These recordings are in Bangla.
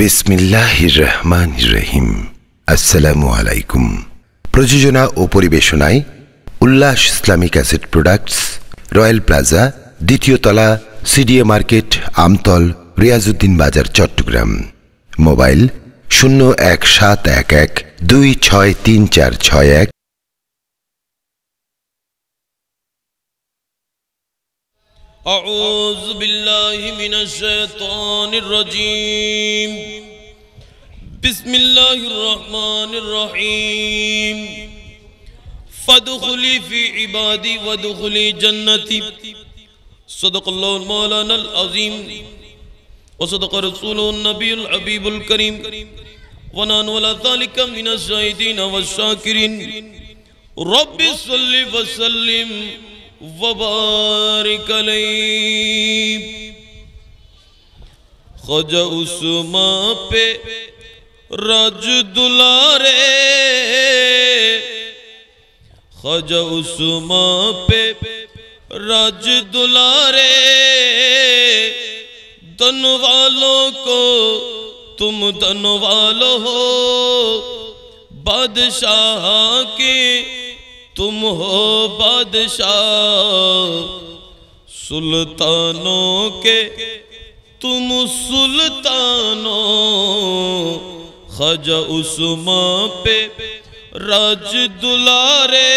বিসমিল্লাহির রহমান রহিম আসসালামু আলাইকুম। প্রযোজনা ও পরিবেশনায় Ullash Islamic asset products, royal plaza, দ্বিতীয় তলা, সিডিএ মার্কেট, আমতল, রিয়াজউদ্দিন বাজার, চট্টগ্রাম। মোবাইল শূন্য এক সাত এক এক দুই ছয় তিন চার ছয় এক أعوذ بالله من الشيطان الرجيم. بسم الله الرحمن الرحيم. فادخلي في عبادي وادخلي جنتي. صدق الله المولانا العظيم. وصدق رسوله النبي الحبيب الكريم. ونحن ولا ذلك من الشاهدين والشاكرين. رب صل وسلم وبارك عليه. خواجہ عثمان پہ رج دلارے. خواجہ عثمان پہ رج دلارے. دن والوں کو تم دن والو ہو. بادشاہ کے تم ہو بادشاہ سلطانوں کے۔ تم سلطانوں، خواجہ عثمان پہ راج دلارے۔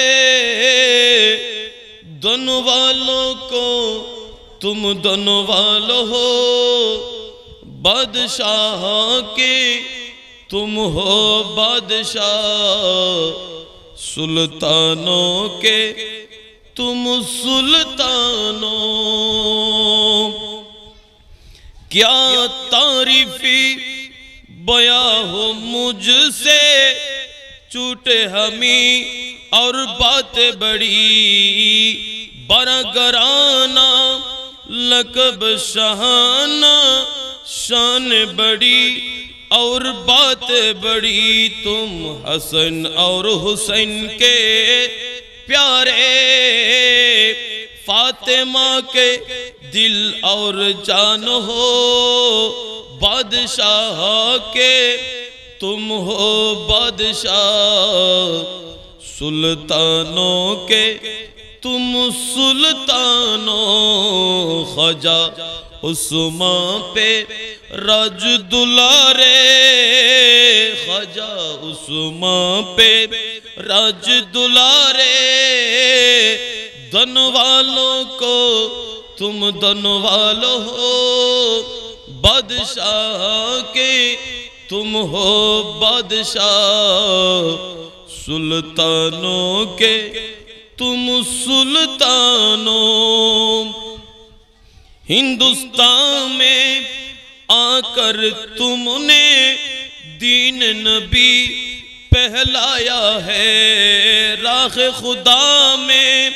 دن والوں کو تم دن والو ہو۔ بادشاہ کے تم ہو بادشاہ۔ سلطانوں کے، تم سلطانوں۔ کیا تعریفی بیاں ہو مجھ سے؟ چوٹے ہمیں اور بات بڑی۔ بڑا گرانا لقب شہانہ شان بڑی۔ اور بات بڑی تم حسن اور حسین کے پیارے فاطمہ کے دل اور جان ہو، بادشاہ کے تم ہو، بادشاہ سلطانوں کے تم سلطانوں خجا عثمان پہ رج دلارے خجا عثمان پہ رج دلارے۔ دن والوں کو تم دن والو ہو، بادشاہ کے تم ہو بادشاہ۔ سلطانوں کے تم سلطانوں۔ ہندوستان میں آ کر تم نے دین نبی پہلایا ہے۔ راہ خدا میں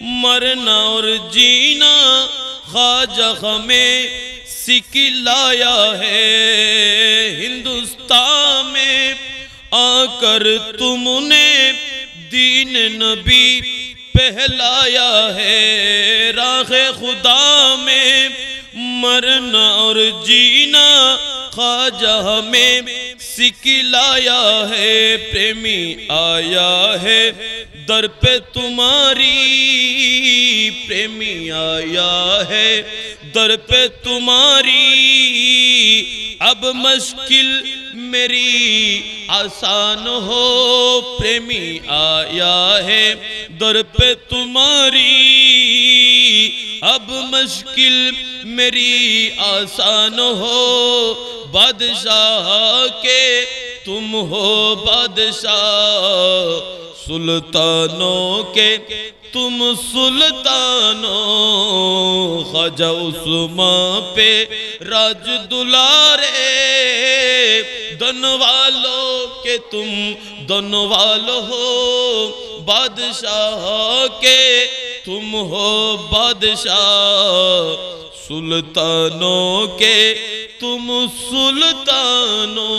مرنا اور جینا خواجہ ہمیں سکھلایا ہے۔ ہندوستان میں آ کر تم نے دین نبی پہلایا ہے۔ راہ خدا میں مرنا اور جینا، خواجہ ہمیں سکھلایا ہے۔ پریمی آیا ہے در پہ تمہاری۔ پریمی آیا ہے در پہ تمہاری۔ اب مشکل میری آسان ہو، پریمی آیا ہے۔ در پہ تمہاری اب مشکل میری آسان ہو۔ بادشاہ کے تم ہو بادشاہ، سلطانوں کے تم سلطانوں۔ خواجہ عثمان پہ راج دلارے۔ धन वालों के तुम धन वालों তুম হো বাদশাহ तुम हो তুম সুলতানো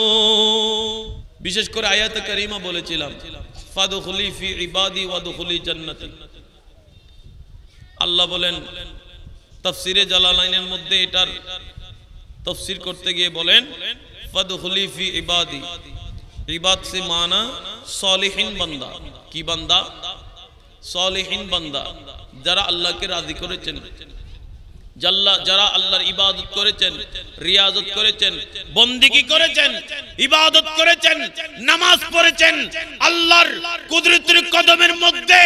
বিশেষ করে আয়াত করিমা বলেছিলাম ফাদুখলি ফি ইবাদি ওয়াদুখলি জান্নাতি। আল্লাহ বলেন, তাফসিরে জালালাইনের মধ্যে এটার তফসির করতে গিয়ে বলেন फदखुली फी इबादी इबाद से माना सालिहिन बंदा কি বান্দা সালিহিন বান্দা যারা আল্লাহকে রাজি করেছেন জাল্লা যারা আল্লাহর ইবাদত করেছেন রিয়াজত করেছেন বন্দিগি করেছেন ইবাদত করেছেন নামাজ পড়েছেন আল্লাহর কুদরতের কদমের মধ্যে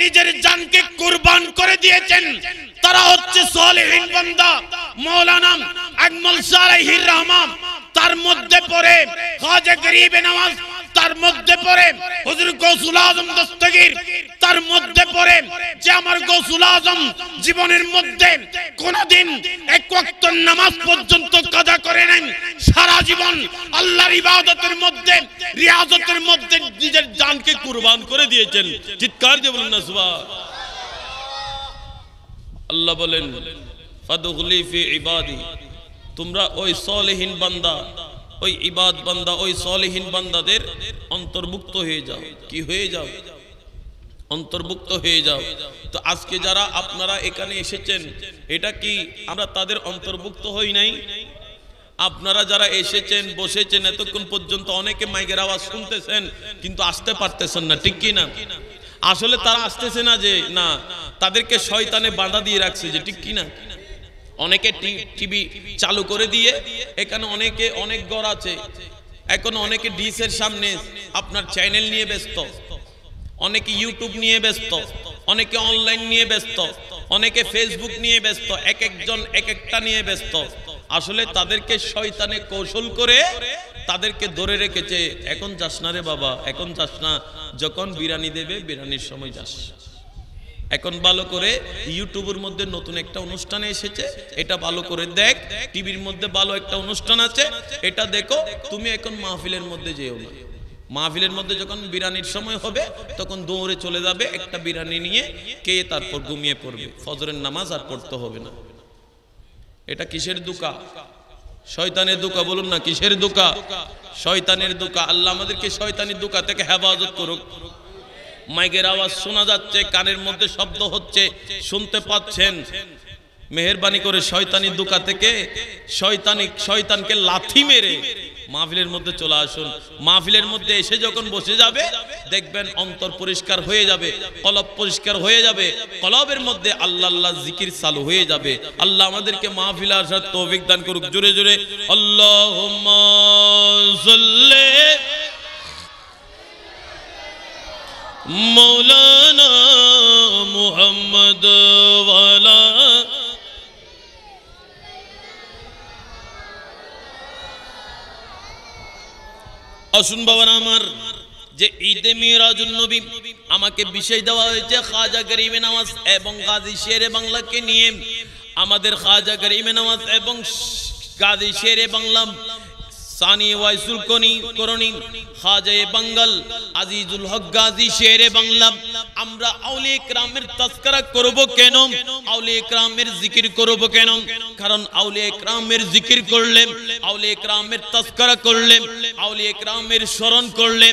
নিজের জানকে কুরবান করে দিয়েছেন তারা হচ্ছে সালেহীন বান্দা মাওলানা আকমল সালাহির রহমান তার মধ্যে পড়ে খাজা গরিবে নওয়াজ তার মধ্যে পড়ে হুজুর গৌসুল আজম দস্তগীর, তার মধ্যে পড়ে যে আমার গৌসুল আজম জীবনের মধ্যে কোনদিন এক ওয়াক্ত নামাজ পর্যন্ত কাজা করে নেন সারা জীবন আল্লাহর ইবাদতের মধ্যে, রিয়াজতের মধ্যে নিজের জানকে কুরবান করে দিয়েছেন। চিৎকার দিয়ে বলুন না আল্লাহ বলেন, ফাদুখলি ফি ইবাদি। তোমরা ওই সলেহীন বান্দা, ওই ইবাদ বান্দা, ওই সলেহীন বান্দাদের অন্তর্ভুক্ত হয়ে যাও। কি হয়ে যাও? অন্তর্ভুক্ত হয়ে যাও। তো আজকে যারা আপনারা এখানে এসেছেন, এটা কি আমরা তাদের অন্তর্ভুক্ত হই নাই? আপনারা যারা এসেছেন, বসেছেন, এতক্ষণ পর্যন্ত অনেকে মাইকের আওয়াজ শুনতেছেন, কিন্তু আসতে পারতেছেন না, ঠিক কি না আসলে তারা আসতেছে না যে, না, তাদেরকে শয়তানে বাধা দিয়ে রাখছে যে, ঠিক কি না অনেকে টিভি চালু করে দিয়ে, এখানে অনেকে অনেক গড় আছে। এখন অনেকে ডিসের সামনে আপনার চ্যানেল নিয়ে ব্যস্ত। অনেকে ইউটিউব নিয়ে ব্যস্ত। অনেকে অনলাইন নিয়ে ব্যস্ত। অনেকে ফেসবুক নিয়ে ব্যস্ত। এক একজন এক একটা নিয়ে ব্যস্ত। আসলে তাদেরকে শয়তানে কৌশল করে তাদেরকে ধরে রেখেছে, এখন যাস না রে বাবা, এখন যাস না। যখন বিরানি দেবে, বিরানির সময় যাস। এখন ভালো করে ইউটিউবের মধ্যে নতুন একটা অনুষ্ঠানে এসেছে, এটা ভালো করে দেখ, টিভির মধ্যে ভালো একটা অনুষ্ঠান আছে, এটা দেখো, তুমি এখন মাহফিলের মধ্যে যেও না। মাহফিলের মধ্যে যখন বিরানির সময় হবে, তখন দৌড়ে চলে যাবে একটা বিরানি নিয়ে, কে তারপর ঘুমিয়ে পড়বে? ফজরের নামাজ আর পড়তে হবে না। এটা কিসের দুকা? শয়তানের দুকা, বলুন না, কিসের দুকা? শয়তানের দুকা, আল্লাহ আমাদেরকে শয়তানের দুকা থেকে হেফাজত করুক। মাইকের আওয়াজ শোনা যাচ্ছে, কানের মধ্যে শব্দ হচ্ছে, শুনতে পাচ্ছেন। মেহরবানি করে শয়তানি দুকা থেকে শয়তানিক শয়তানকে লাথি মেরে মাহফিলের মধ্যে চলে আসুন। মাহফিলের মধ্যে এসে যখন বসে যাবে, দেখবেন অন্তর পরিষ্কার হয়ে যাবে, কলব পরিষ্কার হয়ে যাবে, কলবের মধ্যে আল্লাহ আল্লাহ জিকির চালু হয়ে যাবে। আল্লাহ আমাদেরকে মাহফিলে আসার তৌফিক দান করুক। জোরে জোরে আল্লাহ মৌলানা মুহাম্মদ ওয়ালা। আসুন বাবার আমার, যে ঈদে মিরাজুন নবী আমাকে বিষয় দেওয়া হয়েছে খাজা গরিবে নামাজ এবং গাজী শেরে বাংলাকে নিয়ে। আমাদের খাজা গরিবে নামাজ এবং গাজী শেরে বাংলা সানি ওয়াইসুল বাঙ্গাল, আজিজুল হক গাজী, শেরে বাংলা। আমরা করব কেন? জিকির করব কেন? কারণ জিকির করলে আউলি ইকরামের তাস্করা করলে আউলি ইকরামের স্মরণ করলে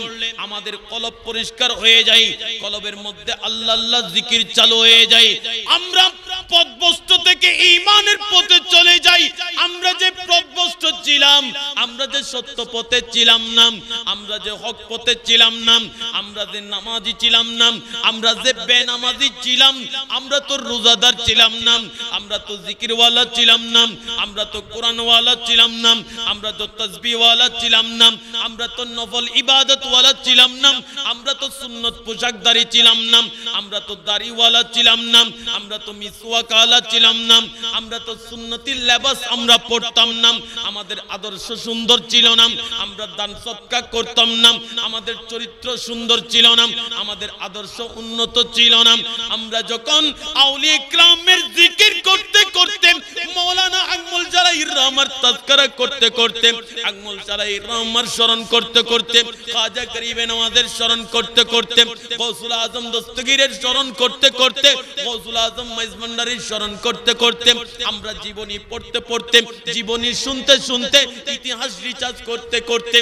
আমাদের কলব পরিষ্কার হয়ে যায়, কলবের মধ্যে আল্লাহ আল্লাহ জিকির চালু হয়ে যায়। আমরা পথভ্রষ্ট থেকে ঈমানের পথে চলে যাই আমরা যে পথভ্রষ্ট ছিলাম আমরা যে সত্য পথে ছিলাম না আমরা যে হক পথে ছিলাম না আমরা যে নামাজি ছিলাম না আমরা যে বেনামাজি ছিলাম আমরা তো রোজাদার ছিলাম না আমরা তো জিকিরওয়ালা ছিলাম না আমরা তো কোরআনওয়ালা ছিলাম না আমরা তো তসবিওয়ালা ছিলাম না আমরা তো নফল ইবাদতওয়ালা ছিলাম না আমরা তো সুন্নত পোশাকদারি ছিলাম না আমরা তো দাড়িওয়ালা ছিলাম না আমরা তো মিসওয়াকালা ছিলাম না আমরা তো সুন্নতির লেবাস আমরা পড়তাম না, আমাদের আদর্শ সুন্দর ছিল না, আমরা দান সৎকা করতাম না, আমাদের চরিত্র সুন্দর ছিল না, আমাদের আদর্শ উন্নত ছিল না। আমরা যখন আউলি ইকরামের জিকির করতে করতে, মৌলানা আকমল জালাই রহমার তাজকারা করতে করতে, আকমল জালাই রহমার স্মরণ করতে করতে, খাজা গরিবে নওয়াজের স্মরণ করতে করতে, গৌসুল আজম দস্তগীরের স্মরণ করতে করতে, গৌসুল আজম মাইজমান্ডারির স্মরণ করতে করতে আমরা জীবনী পড়তে পড়তে জীবনী শুনতে শুনতে, ইতিহাস রিচার্জ করতে করতে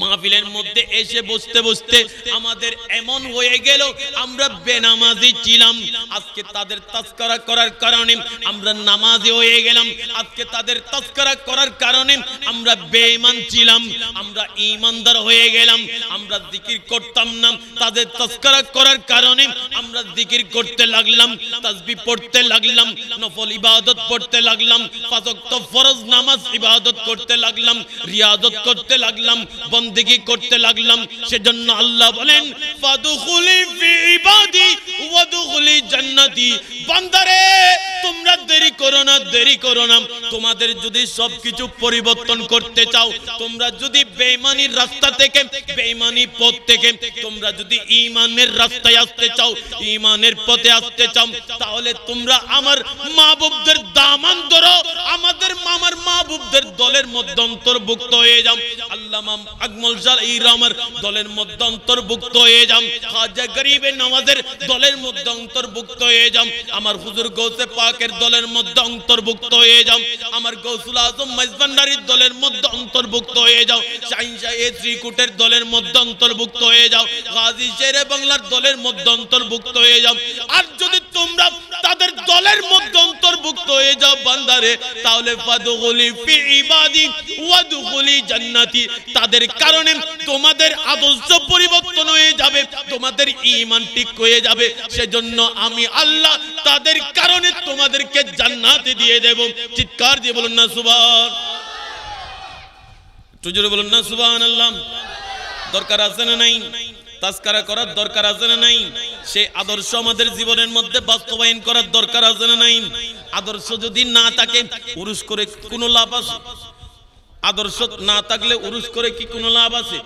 মাহফিলের মধ্যে এসে বসতে বসতে আমাদের এমন হয়ে গেল, আমরা বেনামাজি ছিলাম। আজকে তাদের তাস্করা করার কারণে আমরা নামাজি হয়ে গেলাম। আজকে তাদের তাস্করা করার কারণে আমরা বেঈমান ছিলাম, আমরা ঈমানদার হয়ে গেলাম। আমরা জিকির করতাম না, তাদের তাস্করা করার কারণে আমরা জিকির করতে লাগলাম তাসবিহ পড়তে লাগলাম, নফল ইবাদত পড়তে লাগলাম পাঁচ ওয়াক্ত ফরজ নামাজ ইবাদত করতে লাগলাম রিয়াদত করতে লাগলাম, বন্দেগী করতে লাগলাম। সেজন্য আল্লাহ বলেন, ফাদখুলি ফি ইবাদি ওয়াদখুলি জান্নাতি। বান্দারে, তোমরা দেরি করো না, দেরি করো না। তোমাদের যদি সবকিছু পরিবর্তন করতে চাও, তোমরা যদি বেঈমানির রাস্তা থেকে, বেঈমানি পথ থেকে, তোমরা যদি ঈমানের রাস্তায় আসতে চাও, ঈমানের পথে আসতে চাও, তাহলে তোমরা আমার মাহবুবদের দামান ধরো, আমাদের মামার মাহবুবদের দলের মধ্যে অন্তর্ভুক্ত হয়ে যাও। আল্লামা আকমল জাল ইরামের দলের মধ্যে অন্তর্ভুক্ত হয়ে যাও। খাজা গরিবে নওয়াজের দলের মধ্যে অন্তর্ভুক্ত হয়ে যাও। আমার হুজুর গৌসে পাকের দলের মধ্যে অন্তর্ভুক্ত হয়ে যাও। আমার গৌসুল আজম মাইজভান্ডারির দলের মধ্যে অন্তর্ভুক্ত হয়ে যাও। শাহিন শাহ এ ত্রিকুটের দলের মধ্যে অন্তর্ভুক্ত হয়ে যাও। গাজী শেরে বাংলার দলের মধ্যে অন্তর্ভুক্ত হয়ে যাও। আর যদি তোমরা তাদের দলের মধ্যে অন্তর্ভুক্ত হয়ে যাও বান্দারে। তাহলে ফাদুগুলি ফি ইবাদি ওয়াদুগুলি জান্নাতি। তাদের কারণে তোমাদের আদর্শ পরিবর্তন হয়ে যাবে, তোমাদের ঈমান ঠিক হয়ে যাবে। সেজন্য আমি আল্লাহ তাদের কারণে তোমাদেরকে জান্নাতে দিয়ে দেব। চিৎকার দিয়ে বলুন না, সুবহান। একটু জোরে বলুন না, সুবহানাল্লাহ। দরকার আছে না নাই? তাস্কারা করার দরকার আছে না নাই? সেই আদর্শ আমাদের জীবনের মধ্যে বাস্তবায়ন করার দরকার আছে না নাই? আদর্শ যদি না থাকে উরুস করে কোনো লাভ আছে? আদর্শ না থাকলে উরুস করে কি কোনো লাভ আছে?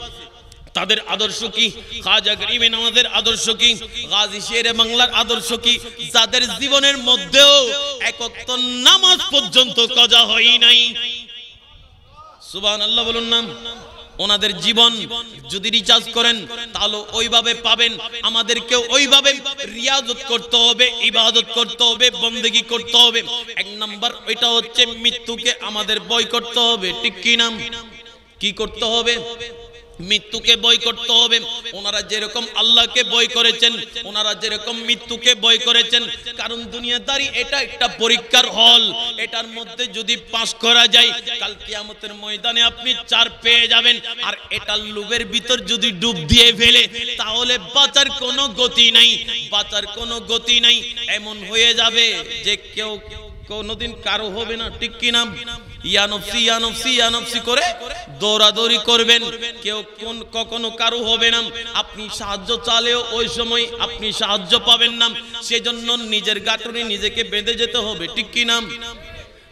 তাদের আদর্শ কি? খাজা গরিবেন আমাদের আদর্শ কি? গাজী শেরে বাংলার আদর্শ কি? যাদের জীবনের মধ্যেও একক নামাজ পর্যন্ত কজা হয় নাই? সুবান আল্লাহ বলুন না ওনাদের জীবন যদি রিচার্জ করেন, তাহলে ওইভাবে পাবেন। আমাদেরকে ওইভাবে রিয়াজত করতে হবে, ইবাদত করতে হবে, বন্দেগি করতে হবে। এক নাম্বার ওইটা হচ্ছে মৃত্যুকে আমাদের বয় করতে হবে। ঠিক কি নাম কি করতে হবে? মৃত্যুকে বই করতে হবে। ওনারা যেরকম আল্লাহকে বই করেছেন, ওনারা যেরকম মৃত্যুকে বই করেছেন, কারণ দুনিয়াদারি এটা একটা পরীক্ষার হল। এটার মধ্যে যদি পাস করা যায়, কাল কিয়ামতের ময়দানে আপনি চার পেয়ে যাবেন। আর এটা লুবের ভিতর যদি ডুব দিয়ে ফেলে, তাহলে বাঁচার কোনো গতি নাই। বাঁচার কোনো গতি নাই। এমন হয়ে যাবে যে কেউ কোনোদিন কারও হবে না। ঠিক কি নাম? ইয়ানফসি ইয়ানফসি ইয়ানফসি করে দৌড়াদৌড়ি করবেন। কেউ কোন কখনো কারও হবে না। আপনি সাহায্য চালেও ওই সময় আপনি সাহায্য পাবেন না। সেজন্য নিজের গাটনে নিজেকে বেঁধে যেতে হবে। ঠিক কি নাম?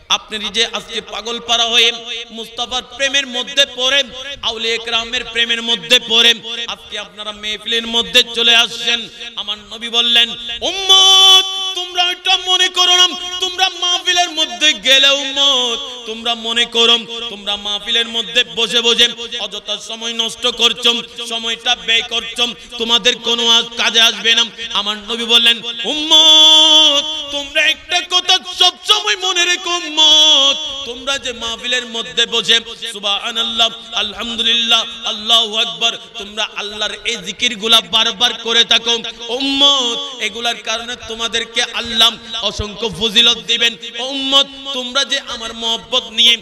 আপনি যে আজকে পাগল পারা হয়ে মুস্তাফার প্রেমের মধ্যে পড়ে আউলি একরামের প্রেমের মধ্যে পড়ে আজকে আপনারা মেহফিলের মধ্যে চলে আসছেন। আমার নবী বললেন, উম্মত তোমরা এটা মনে করো না। তোমরা মাহফিলের মধ্যে গেলে উম্মত। তোমরা মনে করো, তোমরা মাহফিলের মধ্যে বসে বসে অযথা সময় নষ্ট করছ, সময়টা ব্যয় করছ, তোমাদের কোনো কাজে আসবে না। আমার নবী বললেন, উম্মত, তোমরা একটা কথা সব সময় মনে রেখো, উম্মত। তোমরা যে মাহফিলের মধ্যে বসে, সুবহানাল্লাহ, আলহামদুলিল্লাহ, আল্লাহু আকবার, তোমরা আল্লাহর এই জিকিরগুলা বারবার করে থাকো, উম্মত। এগুলার কারণে তোমাদেরকে আল্লাহ অসংখ্য ফজিলত দিবেন। উম্মত তোমরা যে আমার মহব্বত নিয়ে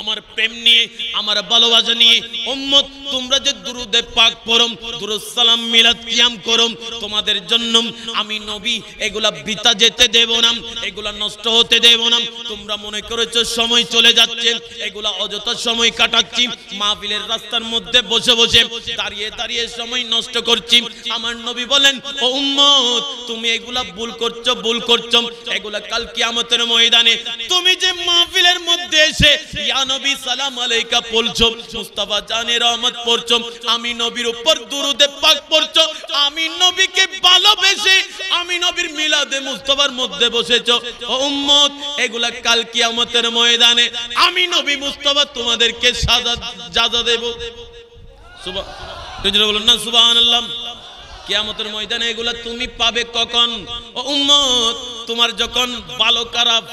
আমার প্রেম নিয়ে, আমার ভালোবাসা নিয়ে, উম্মত, তোমরা যে দুরুদে পাক পড়ম দুরুদ সালাম মিলাদ কিয়াম করম তোমাদের জন্য আমি নবী, এগুলা বিতা যেতে দেব না, এগুলা নষ্ট হতে দেব না। তোমরা মনে করেছ সময় চলে যাচ্ছে, এগুলা অযথা সময় কাটাচ্ছি, মাহফিলের রাস্তার মধ্যে বসে বসে দাঁড়িয়ে দাঁড়িয়ে সময় নষ্ট করছি। আমার নবী বলেন, ও উম্মত, তুমি এগুলা ভুল করছ ভুল করছ, এগুলা কাল কিয়ামতের ময়দানে, তুমি যে মাহফিলের মধ্যে এসে নবী সালাম আলাইকা বলছো মুস্তাফা জানে রহমত পড়ছো আমি নবীর উপর দুরুদে পাক পড়ছো, আমি নবীকে ভালোবেসে আমি নবীর মিলাদে মুস্তাফার মধ্যে বসেছো। ও উম্মত, এগুলা কাল কিয়ামতের ময়দানে আমি নবী মুস্তাফা তোমাদেরকে সাজা জাজা দেব। সুবহান বলুন না, সুবহানাল্লাহ। কিয়ামতের ময়দানে এগুলা তুমি পাবে কখন? ও উম্মত, তোমার যখন ভালো খারাপ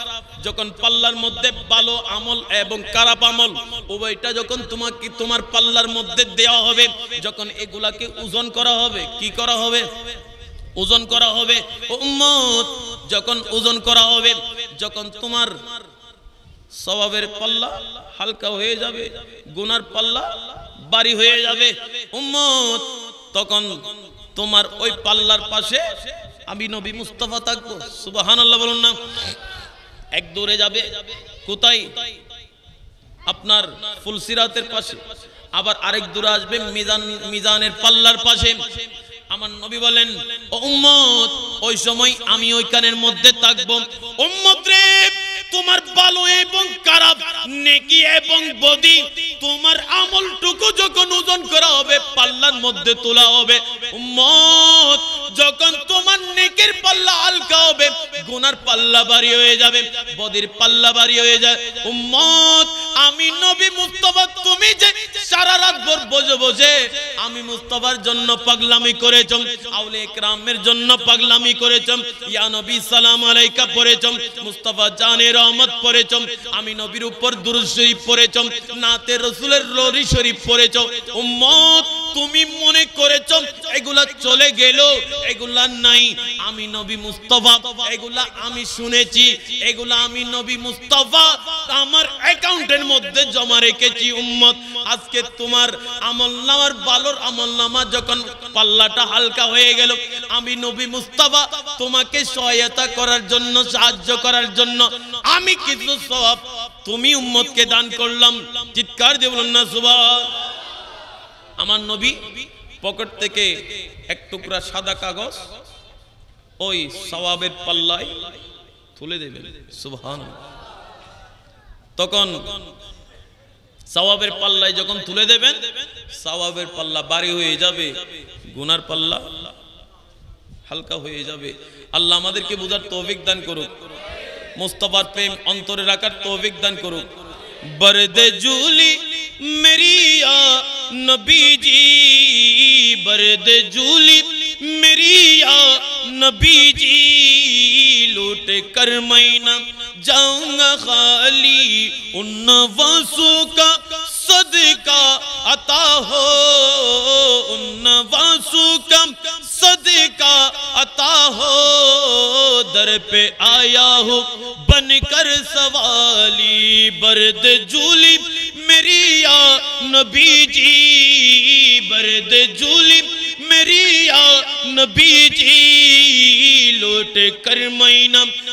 যখন পাল্লার মধ্যে ভালো আমল এবং খারাপ আমল, উভয়টা যখন তোমাকে তোমার পাল্লার মধ্যে দেওয়া হবে, যখন এগুলাকে ওজন করা হবে, কি করা হবে? ওজন করা হবে। উম্মত, যখন ওজন করা হবে, যখন তোমার স্বভাবের পাল্লা হালকা হয়ে যাবে, গুনার পাল্লা বাড়ি হয়ে যাবে, উম্মত, তখন তোমার ওই পাল্লার পাশে আমি নবী মুস্তফা থাকব। সুবহানাল্লাহ বলুন না। এক দৌড়ে যাবে। কোথায়? আপনার ফুলসিরাতের পাশে। আবার আরেক দূরে আসবে মিজান মিজানের পাল্লার পাশে। আমার নবী বলেন উম্মত, ওই সময় আমি ওইখানের মধ্যে থাকব। উম্মত রে, তোমার ভালো এবং খারাপ, নেকি এবং বদি, তোমার আমলটুকু যখন ওজন করা হবে, পাল্লার মধ্যে তোলা হবে। উম্মত, যখন তোমার নেকের পাল্লা হালকা হবে গুনার পাল্লা বাড়ি হয়ে যাবে, বদির পাল্লা বাড়ি হয়ে যায়। উম্মত, আমি নবী মুস্তফা, তুমি যে সারা রাত ভর বসে বসে আমি মুস্তফার জন্য পাগলামি করেছ আউলে ইকরামের জন্য পাগলামি করেছ ইয়া নবী সালাম আলাইকা পড়েছ মুস্তফা জানে রহমত পড়েছ আমি নবীর উপর দুরূদ শরীফ পড়েছ নাতে রসুলের লরি শরীফ পড়েছ উম্মত তুমি মনে করেছ এগুলা চলে গেল, এগুলা নাই। আমি নবী মুস্তফা, এগুলা আমি শুনেছি, এগুলা আমি নবী মুস্তফা আমার অ্যাকাউন্টের মধ্যে জমা রেখেছি, উম্মত। আজকে তোমার আমল নামার বালোর আমল নামা যখন পাল্লাটা হালকা হয়ে গেল, আমি নবী মুস্তফা তোমাকে সহায়তা করার জন্য, সাহায্য করার জন্য আমি কিছু সব তুমি উম্মতকে দান করলাম। চিৎকার দিয়ে বলুন না সুবাহ আমার নবী পকেট থেকে এক টুকরা সাদা কাগজ ওই সওয়াবের পাল্লায় তুলে দেবেন। সুবহান তখন সওয়াবের পাল্লায় যখন তুলে দেবেন, সওয়াবের পাল্লা বাড়ি হয়ে যাবে, গুনার পাল্লা হালকা হয়ে যাবে। আল্লাহ আমাদেরকে বোঝার তৌফিক দান করুক। মুস্তফার প্রেম অন্তরে রাখার তৌফিক দান করুক। বরদে জুলি মেরিয়া نبی جی برد جولیت میری یا نبی جی لوٹ کر مینا جاؤں گا خالی، ان نوازوں کا صدقہ عطا ہو، ان نوازوں کا صدقہ عطا ہو۔ در پہ آیا ہو، بن کر سوالی، برد جولی میری آ نبی جی برد جولی میری آ نبی جی لوٹ کر میں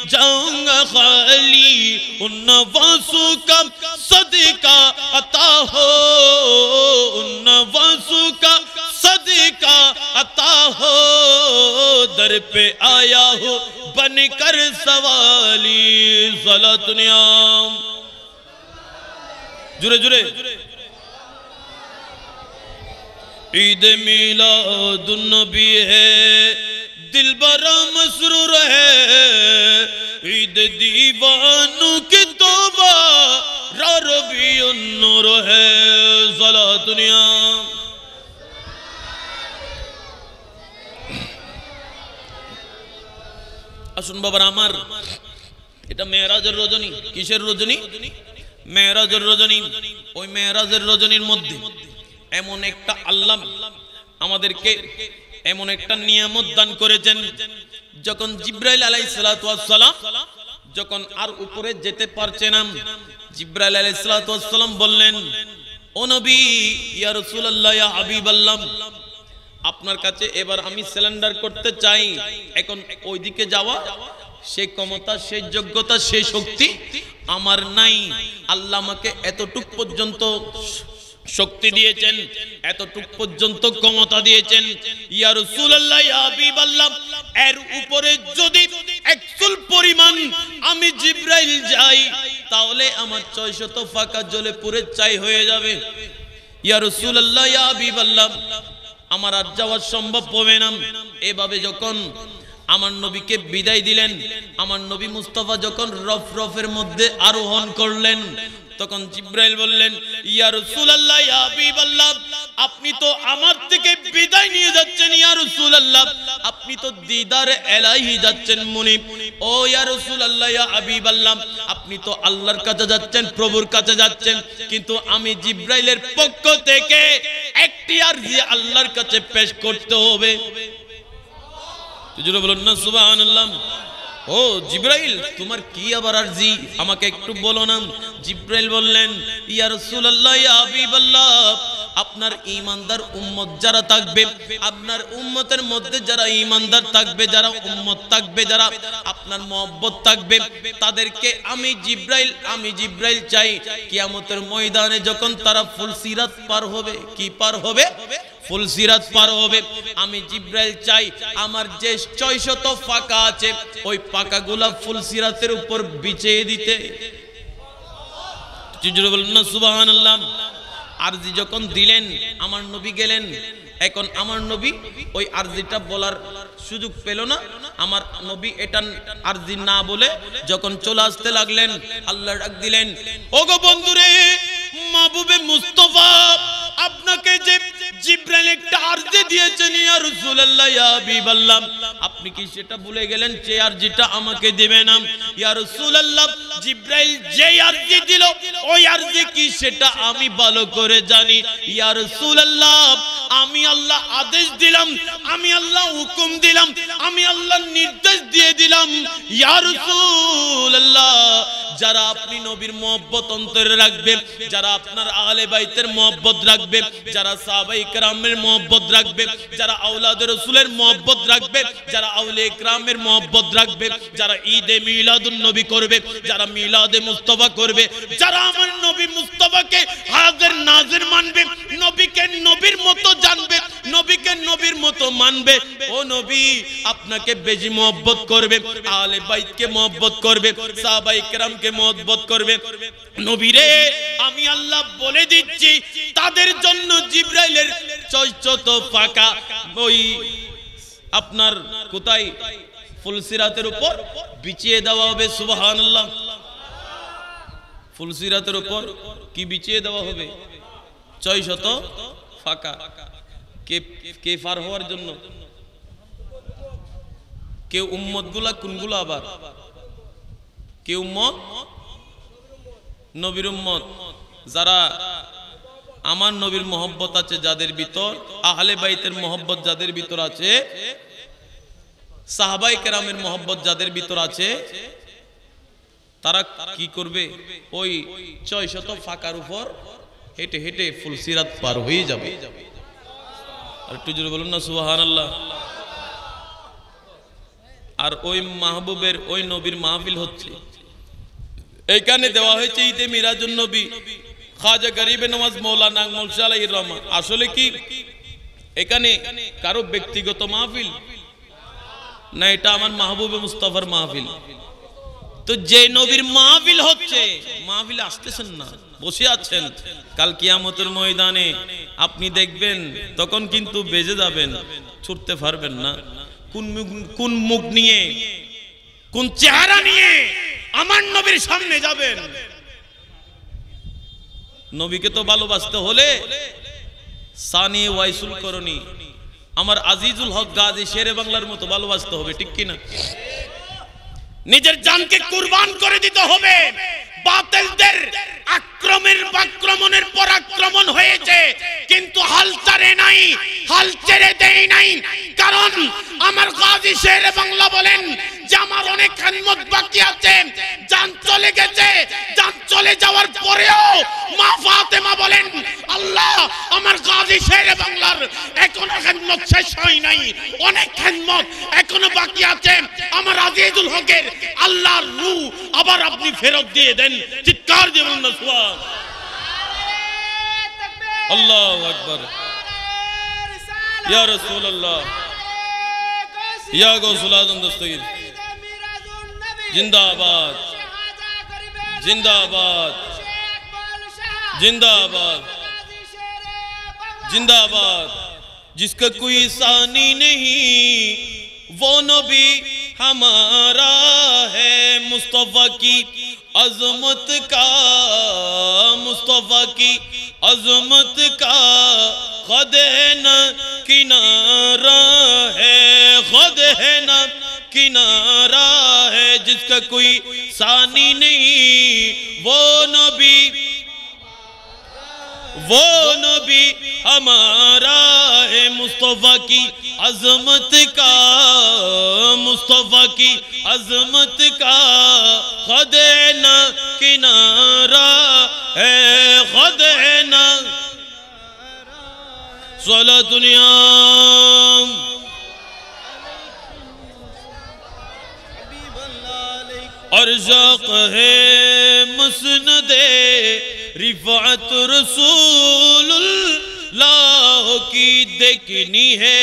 جاؤں گا خالی، ان نوازوں کا صدقہ عطا ہو، ان نوازوں کا صدقہ عطا ہو، در پہ آیا ہو بن کر سوالی صلات نیام جرے جرے عید میلاد النبی ہے، دل برا مسرور ہے۔ عید دیوانوں کی توبہ، را ربی النور ہے۔ ظلہ دنیا۔ আসুন বাবার আমার এটা মেয়েরাজের রজনী কিসের রজনী মেয়েরাজের রজনী, ওই মেয়েরাজের রজনীর মধ্যে এমন একটা আল্লাহ আমাদেরকে এমন একটা নিয়ামত দান করেছেন, যখন জিব্রাইল আলাই সালাম যখন আর উপরে যেতে পারছে না, জিব্রাইল আলাই সালাম বললেন, ও নবী, ইয়া ইয়া হাবিবাল্লাহ, আপনার কাছে এবার আমি সিলিন্ডার করতে চাই, এখন ওইদিকে যাওয়া সেই ক্ষমতা, সে যোগ্যতা, সে শক্তি আমার নাই। আল্লাহ আমাকে এতটুক পর্যন্ত শক্তি দিয়েছেন, এতটুক পর্যন্ত ক্ষমতা দিয়েছেন। ইয়া রাসূলুল্লাহ, ইয়া হাবিবাল্লাহ, এর উপরে যদি একচুল পরিমাণ আমি জিব্রাইল যাই, তাহলে আমার 600 ফাঁকা জলে পুরে চাই হয়ে যাবে। ইয়া রাসূলুল্লাহ, ইয়া হাবিবাল্লাহ, আমার আর যাওয়া সম্ভব হবে না। এভাবে যখন আমার নবীকে বিদায় দিলেন। আমার নবী মুস্তফা যখন রফ রফের মধ্যে আরোহণ করলেন, তখন জিব্রাইল বললেন, ইয়া রাসূলুল্লাহ, ইয়া হাবিবাল্লাহ, আপনি তো আমার থেকে বিদায় নিয়ে যাচ্ছেন, ইয়া রাসূলুল্লাহ। আপনি তো দিদার এলাহি যাচ্ছেন, মুনি। ও ইয়া রাসূলুল্লাহ, ইয়া হাবিবাল্লাহ, আপনি তো আল্লাহর কাছে যাচ্ছেন, প্রভুর কাছে যাচ্ছেন। কিন্তু আমি জিব্রাইলের পক্ষ থেকে একটি আরজি আল্লাহর কাছে পেশ করতে হবে। জুড়ে বলুন না, সুবহানাল্লাহ। ও, জিব্রাইল, তোমার কি আবার আরজি? আমাকে একটু বলো না। জিব্রাইল বললেন, ইয়া রাসূলুল্লাহ, ইয়া হাবিবাল্লাহ, আপনার ঈমানদার উম্মত যারা থাকবে, আপনার উম্মতের মধ্যে যারা ঈমানদার থাকবে, যারা উম্মত থাকবে, যারা আপনার মহব্বত থাকবে, তাদেরকে আমি জিব্রাইল আমি জিব্রাইল চাই। কিয়ামতের ময়দানে যখন তারা ফুলসিরাত পার হবে, কি পার হবে? ফুলসিরাত পার হবে। আমি জিব্রাইল চাই, আমার যে ছয়শত ফাঁকা আছে, ওই পাকাগুলা ফুলসিরাতের উপর বিছিয়ে দিতে। আরজি যখন দিলেন, আমার নবী গেলেন, এখন আমার নবী ওই আরজিটা বলার সুযোগ পেল না। আমার নবী এটা আরজি না বলে যখন চলে আসতে লাগলেন, আল্লাহ ডাক দিলেন, ওগো বন্ধুরে, মাহবুবে মুস্তফা আপনাকে যে জিব্রাইল একটা আরজি দিয়েছেন, ইয়া রাসূলুল্লাহ, ইয়া হাবিবাল্লাহ, আপনি কি সেটা ভুলে গেলেন যে আরজিটা আমাকে দিবেন ইয়া রাসূলুল্লাহ, জিব্রাইল যে আরজি দিল, ওই আরজি কি সেটা আমি ভালো করে জানি। ইয়া রাসূলুল্লাহ, আমি আল্লাহ আদেশ দিলাম, আমি আল্লাহ হুকুম দিলাম, আমি আল্লাহ নির্দেশ দিয়ে দিলাম। ইয়া রাসূলুল্লাহ যারা আপনি নবীর মহব্বত অন্তরে রাখবে যারা আপনার আলে বাইতের মহব্বত রাখবে যারা সাহাবাই ক্রামের মহব্বত রাখবে যারা আউলাদের রসুলের মহব্বত রাখবে যারা আউলে ক্রামের মহব্বত রাখবে যারা ঈদে মিলাদুন নবী করবে, যারা মিলাদে মুস্তফা করবে, যারা আমার নবী মুস্তফাকে হাজের নাজের মানবে, নবীকে নবীর মতো জানবে, নবীকে নবীর মতো মানবে। ও নবী, আপনাকে বেজি মহব্বত করবে আলে বাইতকে মহব্বত করবে, সাহাবাই ইকরামকে তাদেরকে মতবত করবে। নবীরে, আমি আল্লাহ বলে দিচ্ছি, তাদের জন্য জিব্রাইলের চৈচত পাকা ওই আপনার কোথায়? ফুলসিরাতের উপর বিচিয়ে দেওয়া হবে সুবাহান আল্লাহ ফুলসিরাতের উপর কি বিচিয়ে দেওয়া হবে? ছয় শত ফাঁকা। কে কে পার হওয়ার জন্য? কে উম্মতগুলা কোনগুলো আবার? কে উম্মত? নবীর উম্মত। যারা আমার নবীর মোহব্বত আছে, যাদের ভিতর, আহলে বাইতের মহব্বত যাদের ভিতর আছে, সাহাবাই কেরামের মহব্বত যাদের ভিতর আছে, তারা কি করবে? ওই ছয় শত ফাঁকার উপর হেঁটে হেঁটে ফুলসিরাত পার হয়ে যাবে। আর একটু জোরে বলুন না সুবাহান আল্লাহ আর ওই মাহবুবের, ওই নবীর মাহফিল হচ্ছে। এইখানে দেওয়া হয়েছে ঈদে মিরাজুন নবী খাজা গরিবে নওয়াজ মৌলানা আলাইহির রহমান। আসলে কি? এখানে কারও ব্যক্তিগত মাহফিল? না, এটা আমার মাহবুবে মুস্তাফার মাহফিল। তো যে নবীর মাহফিল হচ্ছে, মাহফিল আসতেছেন না, বসে আছেন। কাল কিয়ামতের ময়দানে আপনি দেখবেন, তখন কিন্তু বেজে যাবেন, ছুটতে পারবেন না। কোন কোন মুখ নিয়ে, কোন চেহারা নিয়ে আমার নবীর সামনে যাবেন। নবীকে তো ভালোবাসতে হলে সানি ওয়াইসুল করনি আমার আজিজুল হক গাজী শেরে বাংলার মতো ভালোবাসতে হবে ঠিক কিনা? নিজের জানকে কুরবান করে দিতে হবে। বাতিলদের আক্রমণের আক্রমণের পর আক্রমণ হয়েছে। কিন্তু হাল ছাড়ে নাই, হাল ছেড়ে দেয় নাই। কারণ আমার গাজী শেরে বাংলা বলেন যে আমার অনেক খেদমত বাকি আছে। জান চলে গেছে জান চলে যাওয়ার পরেও মা ফাতেমা বলেন, আল্লাহ, আমার গাজী শের বাংলার এখনও খেদমত শেষ হয় নাই। অনেক খেদমত এখনও বাকি আছে। আমার আজিজুল হকের আল্লাহর রূহ আবার আপনি ফেরত দিয়ে দেন। চিৎকার দিয়ে বলুন না সুবহান আল্লাহু আকবার ইয়া রাসূলুল্লাহ ইয়া গৌসুল আজম দস্তগীর ہمارا ہے مصطفیٰ کی عظمت کا، مصطفیٰ کی عظمت کا۔ خود ہے نا کنارہ ہے، خود ہے نا کنارہ ہے۔ جس کا کوئی ثانی نہیں، وہ نبی وہ نبی ہمارا ہے مصطفیٰ کی عظمت کا، مصطفیٰ کی عظمت کا خدینا کنارہ ہے خدینا صلاة دنیا اور ذوق ہے مسند رفعت رسول اللہ کی دیکھنی ہے،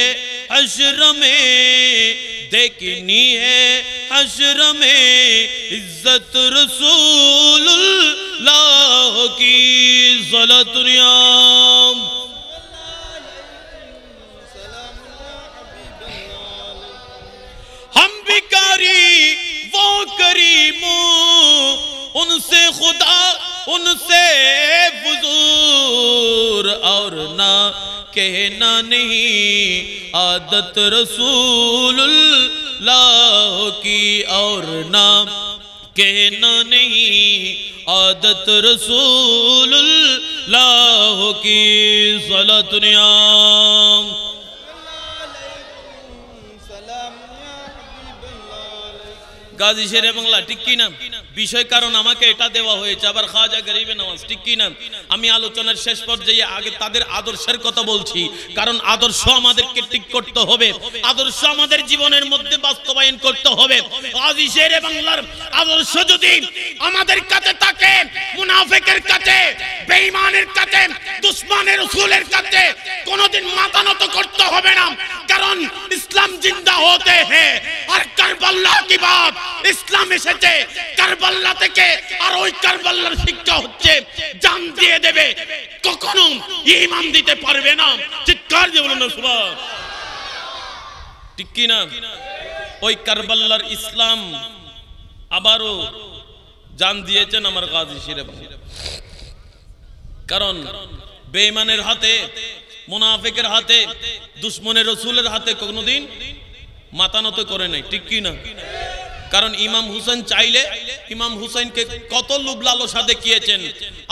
حشر میں دیکھنی ہے، حشر میں عزت رسول اللہ کی ضلعت نیام۔ ہم بھی کاری وہ کریم ان سے خدا، ان سے بزور اور نہ کہنا نہیں، عادت رسول اللہ کی اور نہ کہنا نہیں، عادت رسول اللہ کی صلت نیام গাজী শেরে বাংলা ঠিক কি না? বিষয় কারণ আমাকে এটা দেওয়া হয়েছে। আবার খাজা গরিবে নামাজ, ঠিক কি না? আমি আলোচনার শেষ পর্যায়ে আগে তাদের আদর্শের কথা বলছি। কারণ আদর্শ আমাদেরকে ঠিক করতে হবে। আদর্শ আমাদের জীবনের মধ্যে বাস্তবায়ন করতে হবে। বাংলার আদর্শ যদি আমাদের কাছে থাকে, মুনাফেকের কাছে, বেঈমানের কাছে, দুশ্মনের কাছে, কোনোদিন মাথা নত করতে হবে না। কারণ ইসলাম জিন্দা হতে হ্যাঁ আর কারবাল্লা কি বাত? ইসলাম এসেছে কারবাল্লা থেকে আর ওই কারবাল্লার শিক্ষা হচ্ছে জান দিয়ে দেবে। কখনো ইমান দিতে পারবে না। চিৎকার দিয়ে বলুন না ঠিক কি না? ওই কারবাল্লার ইসলাম আবারও জান দিয়েছেন আমার গাজী শিরে কারণ বেঈমানের হাতে, মোনাফেকের হাতে, দুশ্মনের রসুলের হাতে কোনোদিন মাতানত করে নাই। ঠিক কি না? কারণ ইমাম হুসেন চাইলে ইমাম হুসেনকে কত লোভ লালসা দেখিয়েছেন।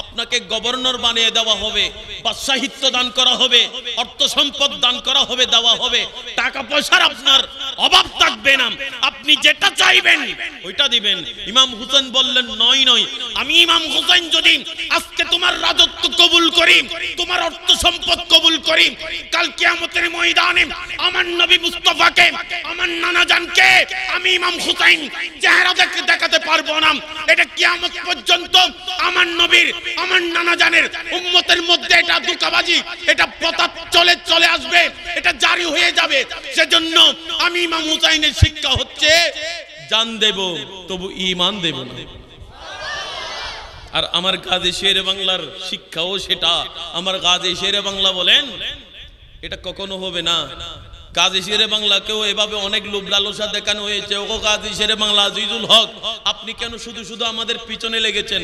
আপনাকে গভর্নর বানিয়ে দেওয়া হবে বাদশাহিত্য দান করা হবে, অর্থ সম্পদ দান করা হবে, দেওয়া হবে। টাকা পয়সার আপনার অভাব থাকবে না। আপনি যেটা চাইবেন, ওইটা দিবেন। ইমাম হুসেন বললেন, নয় নয়। আমি ইমাম হুসেন যদি আজকে তোমার রাজত্ব কবুল করি, তোমার অর্থ সম্পদ কবুল করি, কাল কিয়ামতের ময়দানে আমার নবী মুস্তাফাকে, আমার নানা জানকে আমি ইমাম হুসাইন চেহারা দেখে দেখাতে পারব না। এটা কিয়ামত পর্যন্ত আমার নবীর, আমার নানা জানের উম্মতের মধ্যে এটা দুকাবাজি এটা প্রতাপ চলে চলে আসবে, এটা জারি হয়ে যাবে। সেজন্য আমি ইমাম হুসাইনের শিক্ষা হচ্ছে, জান দেব, তবু ইমান দেব না। আর আমার গাজী শেরে বাংলার শিক্ষাও সেটা। আমার গাজী শেরে বাংলা বলেন, এটা কখনো হবে না। কাজী শেরে বাংলাকেও এভাবে অনেক লোভ লালসা দেখানো হয়েছে। ও কাজী শেরে বাংলা, আজিজুল হক, আপনি কেন শুধু শুধু আমাদের পিছনে লেগেছেন?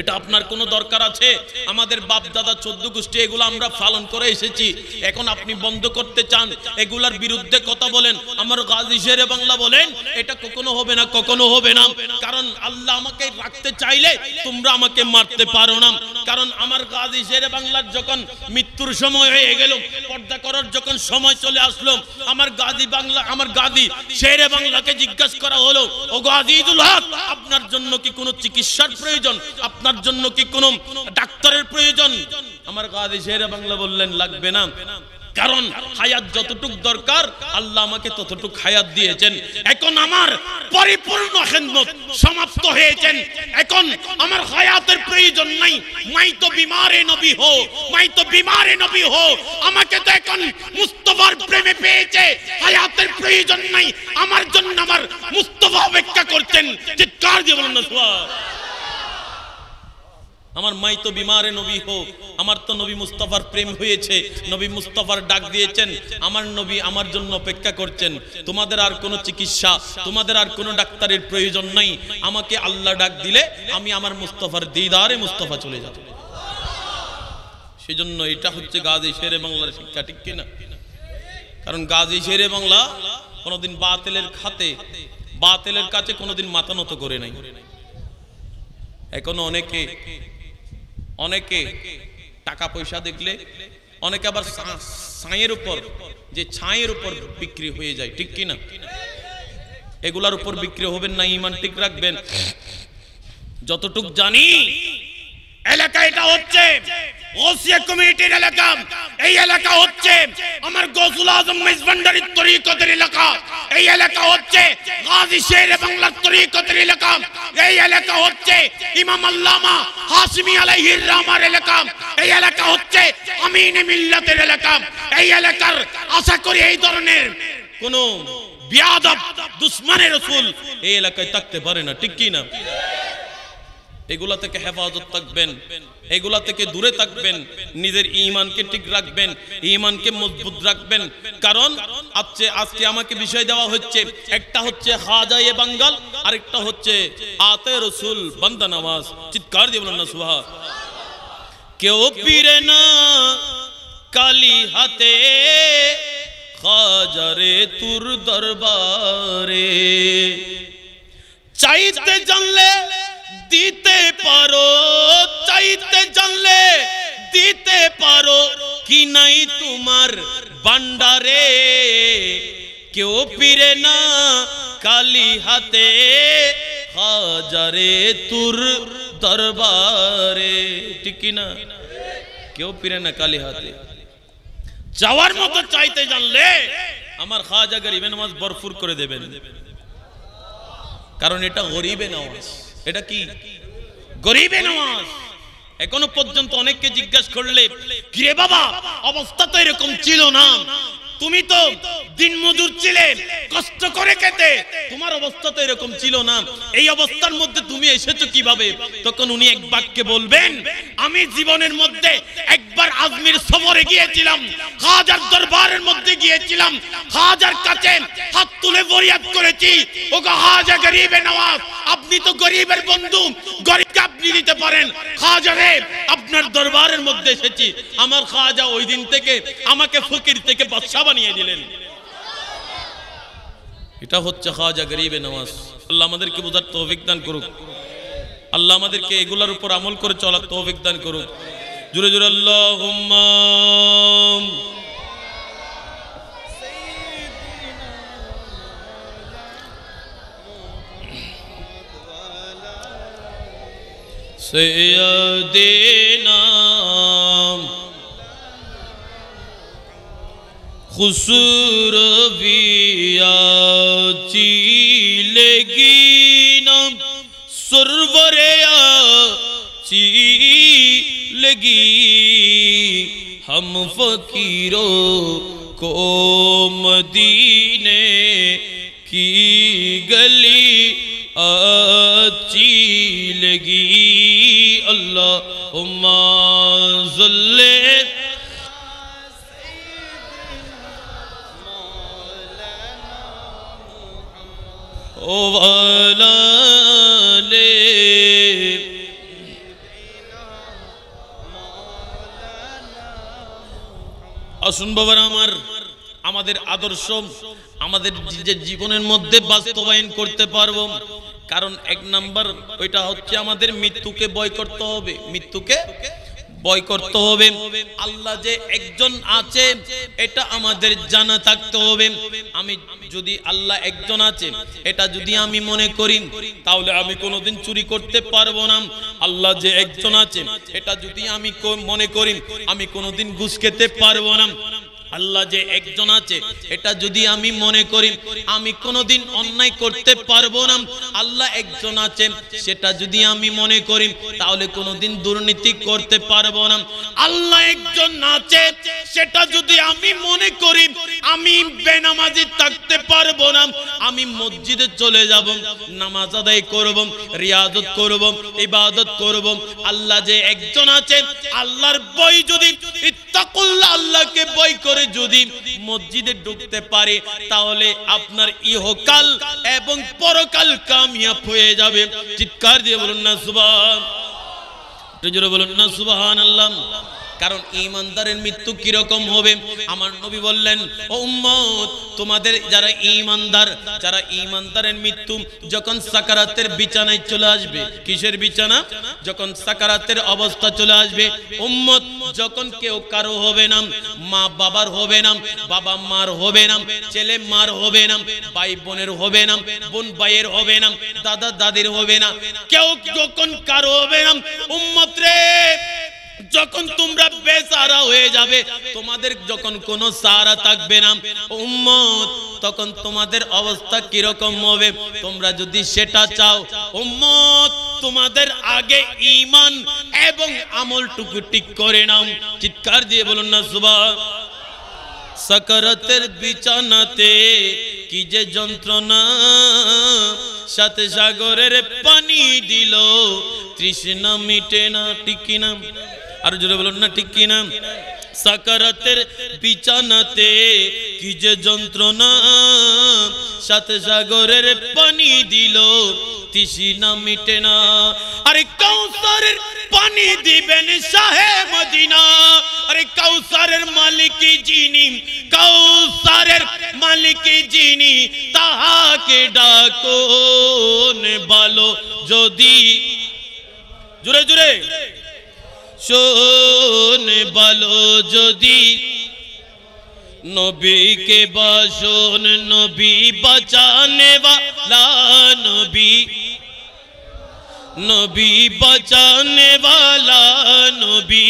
এটা আপনার কোনো দরকার আছে? আমাদের বাপ দাদা চোদ্দ গোষ্ঠী, এগুলো আমরা পালন করে এসেছি। এখন আপনি বন্ধ করতে চান, এগুলার বিরুদ্ধে কথা বলেন। আমার গাজী শেরে বাংলা বলেন, এটা কখনো হবে না, কখনো হবে না। কারণ আল্লাহ আমাকে রাখতে চাইলে তোমরা আমাকে মারতে পারো না। কারণ আমার গাজী শেরে বাংলার যখন মৃত্যুর সময় হয়ে গেল, পর্দা করার যখন সময় চলে আসলো, আমার গাজী বাংলা, আমার গাজী শেরে বাংলাকে জিজ্ঞাসা করা হলো ও গাজীদুল হক, আপনার জন্য কি কোনো চিকিৎসার প্রয়োজন? আপনার জন্য কি কোনো ডাক্তারের প্রয়োজন? আমার গাজী শেরে বাংলা বললেন, লাগবে না। কারণ হায়াত যতটুক দরকার, আল্লাহ আমাকে ততটুক হায়াত দিয়েছেন। এখন আমার পরিপূর্ণ খেদমত সমাপ্ত হয়েছেন। এখন আমার হায়াতের প্রয়োজন নাই। মাই তো বিমারে নবী হো, মাই তো বিমারে নবী হো। আমাকে তো এখন মুস্তফার প্রেমে পেয়েছে। হায়াতের প্রয়োজন নাই। আমার জন্য আমার মুস্তফা অপেক্ষা করছেন। চিৎকার দিয়ে বলুন না আমার মাই তো বিমারে নবী হোক, আমার তো নবী মুস্তফার প্রেম হয়েছে, নবী মুস্তফার ডাক দিয়েছেন, আমার নবী আমার জন্য অপেক্ষা করছেন, তোমাদের আর কোনো চিকিৎসা, তোমাদের আর কোনো ডাক্তারের প্রয়োজন নাই, আমাকে আল্লাহ ডাক দিলে আমি আমার মুস্তাফার দিদারে মুস্তফা চলে যাব। সেজন্য এটা হচ্ছে গাজী শেরে বাংলার শিক্ষা, ঠিক কিনা? কারণ গাজী শেরে বাংলা কোনোদিন বাতিলের খাতে, বাতিলের কাছে কোনোদিন মাথা নত করে নাই। এখনও অনেকে অনেকে টাকা পয়সা দেখলে, অনেকে আবার ছাঁয়ের উপর, যে ছাইয়ের উপর বিক্রি হয়ে যায়, ঠিক কি না এগুলার উপর বিক্রি হবেন না ইমান ঠিক রাখবেন। যতটুক জানি এলাকা এটা হচ্ছে ওসিয়া কমিটির এলাকা। এই এলাকা হচ্ছে আমার গৌসুল আজম মেজবান্ডারির তরিকতের এলাকা। এই এলাকা হচ্ছে গাজী শের বাংলার তরিকতের এলাকা। এই এলাকা হচ্ছে ইমাম আল্লামা হাসমি আলাইহির রহমার এলাকা। এই এলাকা হচ্ছে আমিন মিল্লাতের এলাকা। এই এলাকার আশা করি এই ধরনের কোন বিয়াদব দুশ্মনের রসুল এই এলাকায় থাকতে পারে না, ঠিক কি না? এগুলা থেকে হেফাজত থাকবেন, এগুলা থেকে দূরে থাকবেন, নিজের ইমানকে ঠিক রাখবেন ইমানকে মজবুত রাখবেন। কারণ আজকে আজকে আমাকে বিষয় দেওয়া হচ্ছে, একটা হচ্ছে হাজা এ বাঙ্গাল, আরেকটা হচ্ছে আতে রসুল বান্দা নামাজ। চিৎকার দিয়ে বলেন সুহা কেউ পীরে না, কালি হাতে, খাজারে তুর দরবারে। চাইতে জানলে দিতে পারো, চাইতে জানলে দিতে পারো। কি নাই তোমার বান্ডারে কেউ পিরে না কালি হাতে, হাজারে তুর দরবারে। ঠিক না কেউ পিরে না কালি হাতে। যাওয়ার মতো চাইতে জানলে আমার খাজা গরিবে নামাজ বরফুর করে দেবেন। কারণ এটা গরিবে নামাজ। এটা কি? গরিবে নামাজ। এখনও পর্যন্ত অনেককে জিজ্ঞাসা করলে, কিরে বাবা, অবস্থা তো এরকম ছিল না। তুমি তো দিন মজুর ছিলে, কষ্ট করে খেতে তোমার অবস্থা তো এরকম ছিল না। এই অবস্থার মধ্যে তুমি এসেছ কীভাবে? তখন উনি এক বাক্যে বলবেন, আমি জীবনের মধ্যে একবার আজমির সফরে গিয়েছিলাম, হাজার দরবারের মধ্যে গিয়েছিলাম, হাজার কাছে হাত তুলে ফরিয়াদ করেছি। ওগো হাজা গরিবে নওয়াজ আপনি তো গরিবের বন্ধু, গরিবকে আপনি দিতে পারেন। হাজারে আপনার দরবারের মধ্যে এসেছি। আমার খাজা ওই দিন থেকে আমাকে ফকির থেকে বাদশা বানিয়ে দিলেন এটা হচ্ছে খাজা গরিবে নামাজ আল্লাহ আমাদেরকে বোঝার তৌফিক দান করুক আল্লাহ আমাদেরকে এগুলার উপর আমল করে চলার তৌফিক দান করুক জুড়ে জুড়ে আল্লাহ سيدنا خسر چی لگی نم سرور چی لگی ہم فقیروں کو مدینے کی گلی اچھی لگی اللہ صلی ও আসুন বাবার আমার, আমাদের আদর্শ, আমাদের যে জীবনের মধ্যে বাস্তবায়ন করতে পারব, কারণ এক নাম্বার ওইটা হচ্ছে আমাদের মৃত্যুকে বয় করতে হবে। মৃত্যুকে বয় করতে হবে। আল্লাহ যে একজন আছে, এটা আমাদের জানা থাকতে হবে। আমি যদি আল্লাহ একজন আছে, এটা যদি আমি মনে করি, তাহলে আমি কোনোদিন চুরি করতে পারব না। আল্লাহ যে একজন আছে, এটা যদি আমি মনে করি, আমি কোনোদিন ঘুষ খেতে পারব না। আল্লাহ যে একজন আছে, এটা যদি আমি মনে করি, আমি কোনোদিন অন্যায় করতে পারব না। আল্লাহ একজন আছে, সেটা যদি আমি মনে করি, তাহলে কোনোদিন দুর্নীতি করতে পারব না। আল্লাহ একজন আছে, সেটা যদি আমি মনে করি, আমি বেনামাজি থাকতে পারব না। আমি মসজিদে চলে যাব, নামাজ আদায় করব রিয়াদত করব, ইবাদত করব। আল্লাহ যে একজন আছে আল্লাহর বই যদি, ইত্তাকুল্লাহ আল্লাহকে বই করে যদি মসজিদে ঢুকতে পারে, তাহলে আপনার ইহকাল এবং পরকাল কামিয়াব হয়ে যাবে। চিৎকার দিয়ে বলুন না একটু জোরে বলুন না, সুবহানাল্লাহ। কারণ ইমানদারের মৃত্যু কীরকম হবে? আমার নবী বললেন, ও উম্মত, তোমাদের যারা ইমানদার যারা ইমানদারের মৃত্যু, যখন সাকারাতের বিছানায় চলে আসবে, কিসের বিছানা? যখন সাকারাতের অবস্থা চলে আসবে, উম্মত, যখন কেউ কারও হবে না মা বাবার হবে না, বাবা মার হবে না, ছেলে মার হবে না ভাই বোনের হবে না, বোন ভাইয়ের হবে না, দাদা দাদির হবে না, কেউ যখন কারও হবে না, উম্মত রে যখন তোমরা বেসারা হয়ে যাবে, তোমাদের যখন কোনো সারা থাকবে না। উম্মত, তখন তোমাদের অবস্থা কীরকম হবে? তোমরা যদি সেটা চাও, উম্মত, তোমাদের আগে ঈমান এবং আমলটুকু ঠিক করে নাও। চিৎকার দিয়ে বলুন না, সুবহান। সাকারাতের বিছানাতে কি যে যন্ত্রণা। সাথে সাগরের পানি দিল, তৃষ্ণা মিটে না টিকি কিনা? আর জোরে বলুন, না, ঠিক কিনা? সাকারাতের বিছানাতে কি যে যন্ত্রণা? সাথে সাগরের পানি দিল, তৃষ্ণা মিটে না। আরে কাউসারের পানি দিবেন শাহে মদিনা। আরে কাউসারের মালিক যিনি, কাউসারের মালিক যিনি, তাহাকে ডাকুন ভালো যদি। জুড়ে জুড়ে শোন বলো যদি নবীকে বাসন, নবী বাঁচানে বালা, নবী। নবী বাঁচানে নবী।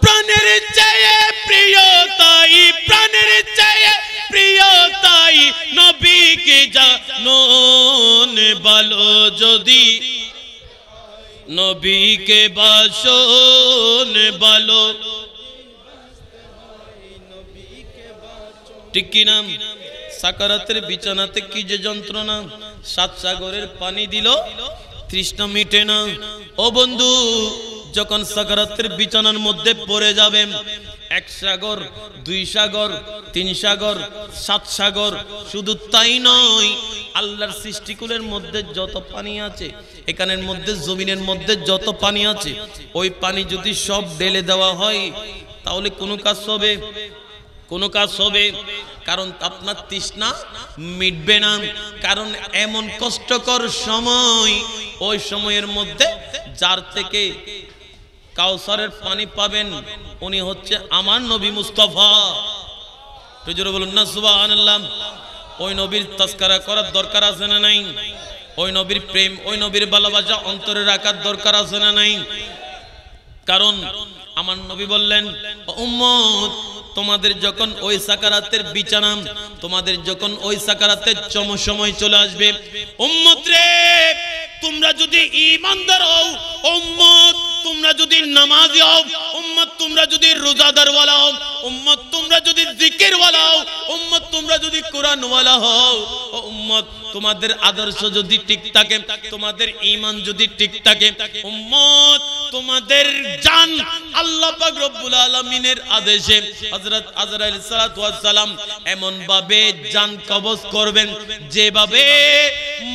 প্রাণের চেয়ে প্রিয় তাই, প্রাণের চেয়ে প্রিয় তাই, নবীকে জানো বলো যদি নবীকে বাসন ভালো ঠিক কি নাম? সাকারাতের বিছানাতে কি যে যন্ত্রণা? সাত সাগরের পানি দিল, তৃষ্ণা মিটে না। ও বন্ধু, যখন সাকারাতের বিছানার মধ্যে পড়ে যাবে এক সাগর, দুই সাগর, তিন সাগর, সাত সাগর, শুধু তাই নয়, আল্লাহর সৃষ্টিকুলের মধ্যে যত পানি আছে, এখানের মধ্যে, জমিনের মধ্যে যত পানি আছে, ওই পানি যদি সব ঢেলে দেওয়া হয়, তাহলে কোনো কাজ হবে? কোনো কাজ হবে? কারণ আপনার তৃষ্ণা মিটবে না। কারণ এমন কষ্টকর সময়, ওই সময়ের মধ্যে, যার থেকে কাউসারের পানি পাবেন, উনি হচ্ছে আমার নবী মুস্তফা। জোরে বলুন না, সুবহানাল্লাহ। ওই নবীর তস্কারা করার দরকার আছে না নাই? ওই নবীর প্রেম, ওই নবীর ভালোবাসা অন্তরে রাখার দরকার আছে না নাই? কারণ আমার নবী বললেন উম্মত, তোমাদের যখন ওই সাকারাতের বিছানা, তোমাদের যখন ওই সাকারাতের চম সময় চলে আসবে, উম্মত রে, তোমরা যদি ঈমানদার হও, উম্মত তোমরা যদি নামাজি হও, উম্মত তোমরা যদি রোজাদার ওয়ালা হও, উম্মত তোমরা যদি জিকির ওয়ালা হও, উম্মত তোমরা যদি কোরআন ওয়ালা হও উম্মত, তোমাদের আদর্শ যদি ঠিক থাকে, তোমাদের ঈমান যদি ঠিক থাকে, উম্মত, তোমাদের জান আল্লাহ পাক রব্বুল আলামিনের আদেশে হযরত আজরাইল সালাতু ওয়াস সালাম এমন ভাবে জান কবজ করবেন, যেভাবে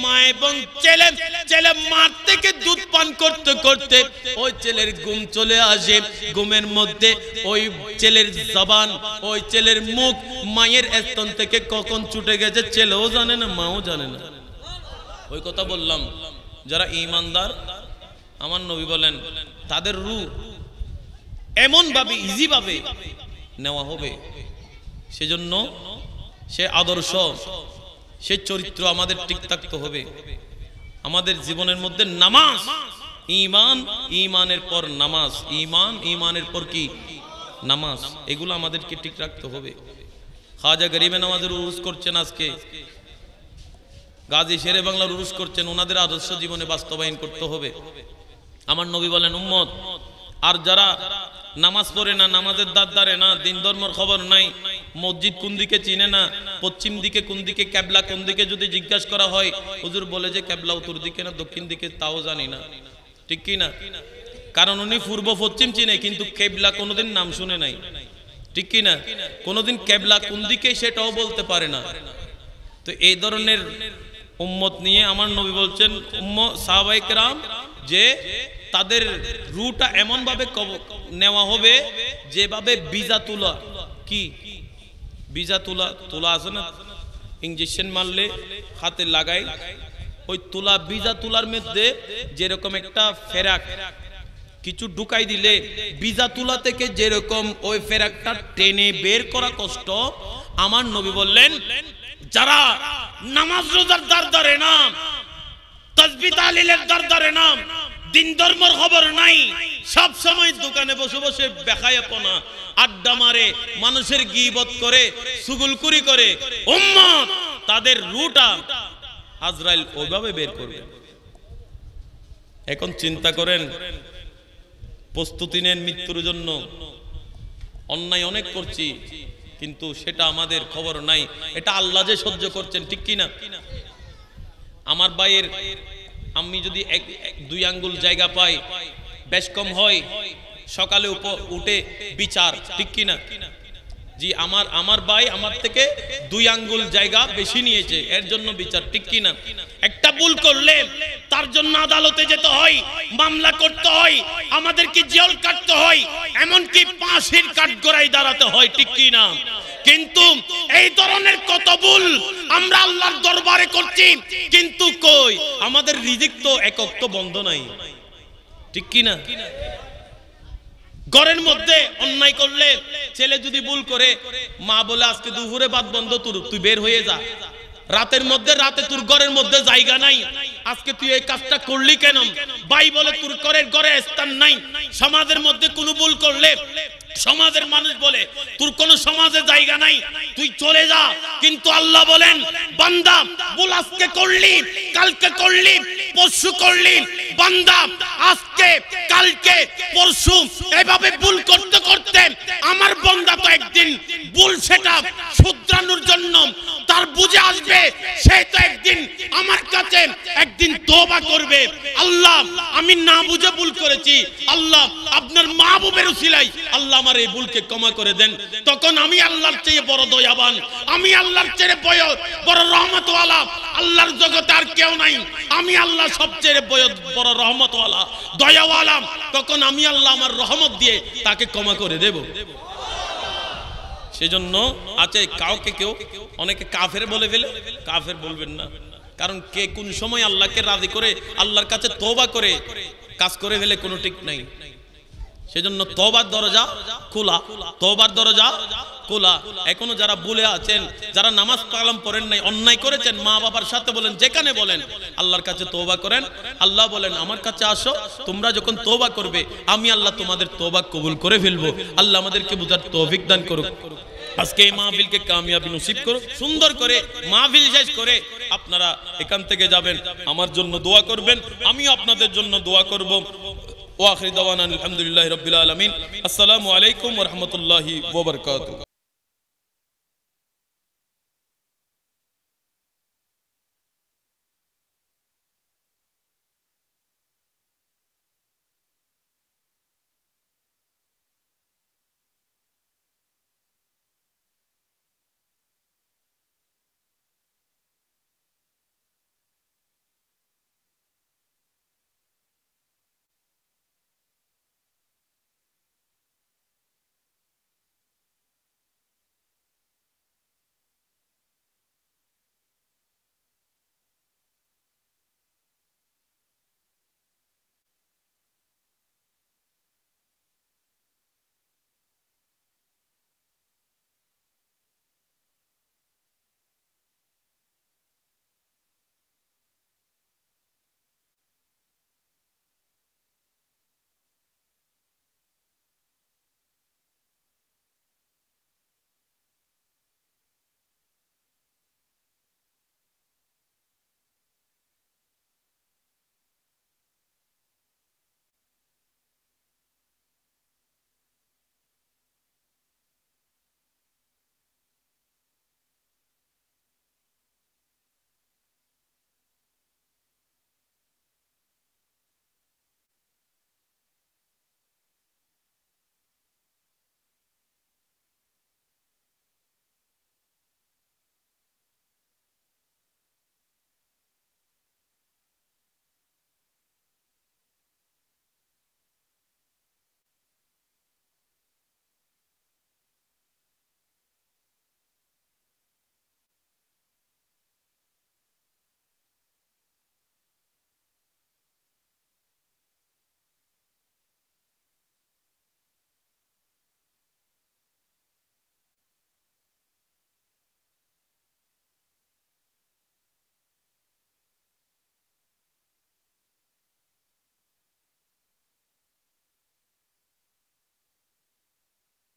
মা এবং ছেলে ছেলে মার থেকে দুধ পান করতে করতে ওই ছেলের ঘুম চলে আসে। ঘুমের মধ্যে ওই ছেলের জবান, ওই ছেলের মুখ মায়ের স্তন থেকে কখন ছুটে গেছে ছেলেও জানে না, মাও জানে না। ওই কথা বললাম, যারা ইমানদার আমার নবী বলেন, তাদের রু এমন ভাবে ইজি ভাবে নেওয়া হবে। সেজন্য সে আদর্শ সে চরিত্র আমাদের ঠিক থাকতে হবে। আমাদের জীবনের মধ্যে নামাজ ইমান ইমানের পর নামাজ ইমান ইমানের পর কি? নামাজ, এগুলো আমাদেরকে ঠিক রাখতে হবে। খাজা গরিবে নামাজের উরুস করছেন আজকে। গাজী শেরে বাংলার উরুস করছেন, ওনাদের আদর্শ জীবনে বাস্তবায়ন করতে হবে। আমার নবী বলেন, উম্মত আর যারা নামাজ পড়ে না, নামাজের দাঁত দাঁড়ে না, দিন ধর্মর খবর নাই, মসজিদ কোন দিকে চিনে না, পশ্চিম দিকে কোন দিকে ক্যাবলা, কোন দিকে যদি জিজ্ঞাসা করা হয়, হুজুর বলে যে ক্যাবলা উত্তর দিকে না, দক্ষিণ দিকে, তাও জানি না। ঠিক কি না? কারণ উনি পূর্ব পশ্চিম চিনে, কিন্তু কেবলা কোনোদিন নাম শুনে নাই। ঠিক কি না? কোনোদিন কেবলা কোন দিকে সেটাও বলতে পারে না। তো এই ধরনের উম্মত নিয়ে আমার নবী বলছেন উম্ম সাহাবাইক রাম যে তাদের রুটা এমনভাবে নেওয়া হবে যেভাবে বিজা তুলা কি? বিজা তুলা তুলা আছে না? ইঞ্জেকশন মারলে হাতে লাগাই। ওই তুলা বিজা তুলার মধ্যে যেরকম একটা ফেরাক, কিছু ঢুকাই দিলে বিজা তুলা থেকে যেরকম ওই ফেরাকটা টেনে বের করা কষ্ট, আমার নবী বললেন, যারা নামাজ রোজার দার ধরে না তসবি তালিলের দার ধরে না দিন ধর্মর খবর নাই। সব সময় দোকানে বসে বসে বেখায়াপনা, আড্ডা মারে, মানুষের গিবত করে, সুগুলকুরি করে। উম্মত, তাদের রুটা আজরাইল ওইভাবে বের করবে। এখন চিন্তা করেন, প্রস্তুতি নেন মৃত্যুর জন্য। অন্যায় অনেক করছি, কিন্তু সেটা আমাদের খবর নাই। এটা আল্লাহ যে সহ্য করছেন, ঠিক কি না আমার ভাইয়ের আমি যদি এক দুই আঙ্গুল জায়গা পাই, বেশ কম হয়, সকালে উঠে বিচার, ঠিক কি না জি, আমার আমার ভাই আমার থেকে দুই আঙ্গুল জায়গা বেশি নিয়েছে, এর জন্য বিচার, ঠিক কি না একটা ভুল করলে তার জন্য আদালতে যেতে হয়, মামলা করতে হয়, আমাদেরকে জেল কাটতে হয়, এমনকি পাঁচের কাঠগড়াই দাঁড়াতে হয়, ঠিক কি না কিন্তু এই ধরনের কত ভুল আমরা আল্লাহর দরবারে করছি? কিন্তু কই? আমাদের রিজিক তো একক তো বন্ধ নাই। ঠিক কি না ঘরের মধ্যে অন্যায় করলে ছেলে যদি ভুল করে, মা বলে, আজকে দুপুরে বাদ বন্ধ তোর, তুই বের হয়ে যা। রাতের মধ্যে, রাতে তোর ঘরের মধ্যে জায়গা নাই। আজকে তুই এই কাজটা করলি কেন? ভাই বলে, তোর ঘরের ঘরে স্থান নাই। সমাজের মধ্যে কোনো ভুল করলে সমাজের মানুষ বলে, তোর কোন সমাজে জায়গা নাই, তুই চলে যা। কিন্তু আল্লাহ বলেন, বান্দা ভুল আজকে করলি, কালকে করলি, পরশু করলি। বান্দা, আজকে, কালকে, পরশু, এভাবে ভুল করতে করতে আমার বান্দা তো একদিন ভুল সেটা শুধরানোর জন্য তার বুঝে আসবে। সে তো একদিন আমার কাছে একদিন তোবা করবে। আল্লাহ, আমি না বুঝে ভুল করেছি। আল্লাহ, আপনার মাহবুবের উসিলাই আল্লাহ আমার এই ভুলকে ক্ষমা করে দেন। তখন আমি আল্লাহর চেয়ে বড় দয়াবান, আমি আল্লাহর চেয়ে বয় বড় রহমতওয়ালা। আল্লাহর জগতে আর কেউ নাই। আমি আল্লাহ সবচেয়ে বয় বড় রহমতওয়ালা, দয়াওয়ালা। তখন আমি আল্লাহ আমার রহমত দিয়ে তাকে ক্ষমা করে দেব। সেজন্য আছে কাউকে কেউ, অনেকে কাফের বলে ফেলে, কাফের বলবেন না। কারণ কে কোন সময় আল্লাহকে রাজি করে, আল্লাহর কাছে তোবা করে, কাজ করে ফেলে কোনো ঠিক নাই। সেজন্য তোবার দরজা খোলা তোবার দরজা খোলা। এখনও যারা বলে আছেন, যারা নামাজ কালাম পড়েন নাই, অন্যায় করেছেন, মা বাবার সাথে বলেন, যেখানে বলেন, আল্লাহর কাছে তোবা করেন। আল্লাহ বলেন, আমার কাছে আসো, তোমরা যখন তোবা করবে, আমি আল্লাহ তোমাদের তোবা কবুল করে ফেলব। আল্লাহ আমাদেরকে বুঝার তৌফিক দান করুক। আজকে এই মাহফিলকে কামিয়াবি নসিব করুক, সুন্দর করে মাহফিল শেষ করে আপনারা এখান থেকে যাবেন। আমার জন্য দোয়া করবেন, আমিও আপনাদের জন্য দোয়া করব। ওয়াখির দাওয়ানা আলহামদুলিল্লাহ রবিল আলমিন। আসসালামু আলাইকুম রহমতুল্লাহি ওবরকাত